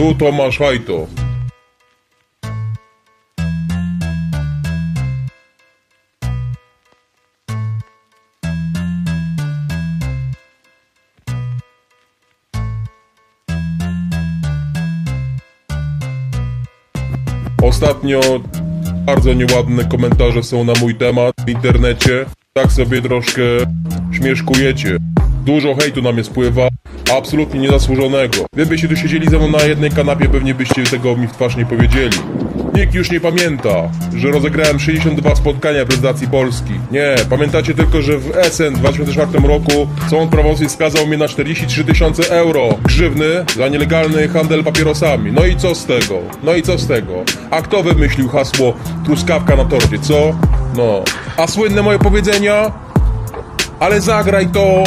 Tu Tomasz Hajto. Ostatnio bardzo nieładne komentarze są na mój temat w internecie. Tak sobie troszkę śmieszkujecie. Dużo hejtu na mnie spływa, absolutnie niezasłużonego. Gdybyście tu siedzieli ze mną na jednej kanapie, pewnie byście tego mi w twarz nie powiedzieli. Nikt już nie pamięta, że rozegrałem 62 spotkania prezentacji Polski. Nie, pamiętacie tylko, że w Essen w 2004 roku sąd prawomocnie skazał mnie na 43 tysiące euro grzywny za nielegalny handel papierosami. No i co z tego? No i co z tego? A kto wymyślił hasło truskawka na torcie, co? No. A słynne moje powiedzenia? Ale zagraj to,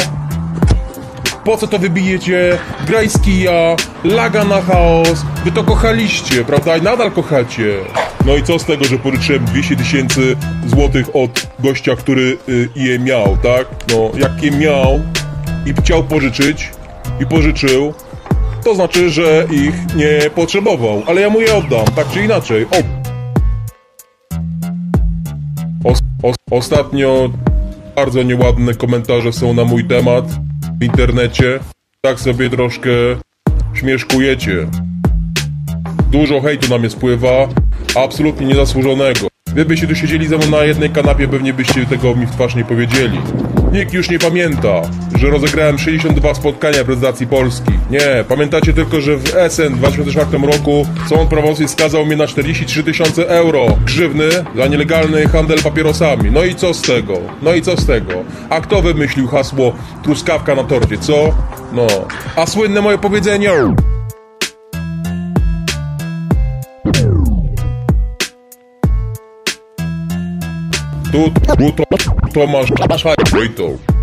po co to wybijecie? Graj z kija, laga na chaos. Wy to kochaliście, prawda? I nadal kochacie. No i co z tego, że pożyczyłem 200 tysięcy złotych od gościa, który y, je miał, tak? No, jak je miał i chciał pożyczyć i pożyczył, to znaczy, że ich nie potrzebował. Ale ja mu je oddam, tak czy inaczej. O. Os, os, ostatnio bardzo nieładne komentarze są na mój temat w internecie. Tak sobie troszkę śmieszkujecie. Dużo hejtu na mnie spływa, absolutnie niezasłużonego. Gdybyście tu siedzieli ze mną na jednej kanapie, pewnie byście tego mi w twarz nie powiedzieli. Nikt już nie pamięta, że rozegrałem 62 spotkania prezentacji Polski. Nie, pamiętacie tylko, że w Essen w 2004 roku sąd prawomocnie skazał mnie na 43 tysiące euro grzywny za nielegalny handel papierosami. No i co z tego? No i co z tego? A kto wymyślił hasło truskawka na torcie, co? No. A słynne moje powiedzenia? Tu, tu, to, Tomasz Hajto.